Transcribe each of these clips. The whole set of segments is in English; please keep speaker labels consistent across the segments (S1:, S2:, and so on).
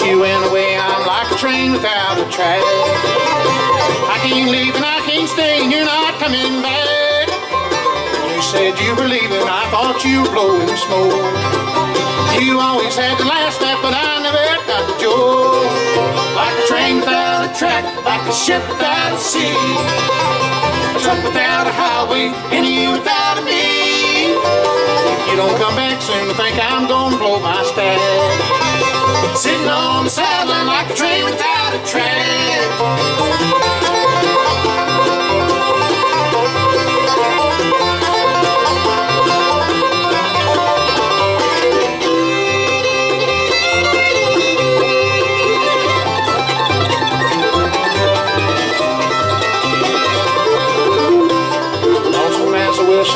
S1: you went away, I'm like a train without a track. I can't leave and I can't stay, and you're not coming back. You said you were leaving, I thought you were blowing smoke. You always had the last laugh, but I never got the joke. Like a train without a track, like a ship without a sea. A truck without a highway, and you without a me. If you don't come back soon, I think I'm gonna blow my stack. Sitting on the sideline like a train without a track.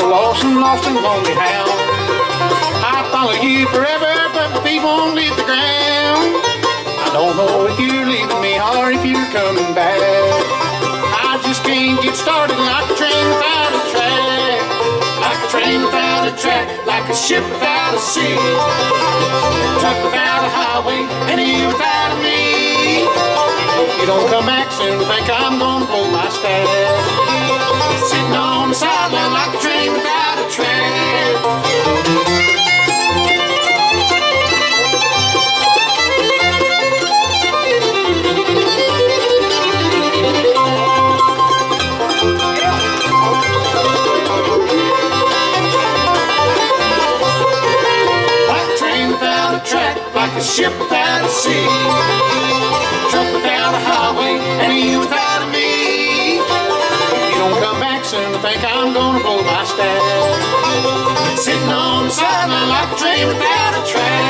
S1: Lost and lost and lonely hound. I follow you forever, but my feet won't leave the ground. Coming back. I just can't get started like a train without a track. Like a train without a track, like a ship without a sea. Truck without a highway, and you without a me. You don't come back soon, think I'm gonna blow my stack. Track, like a ship without a sea. Truck without a highway, and you without a me. You don't come back soon, I think I'm gonna blow my stack. Sitting on the sideline like a train without a track.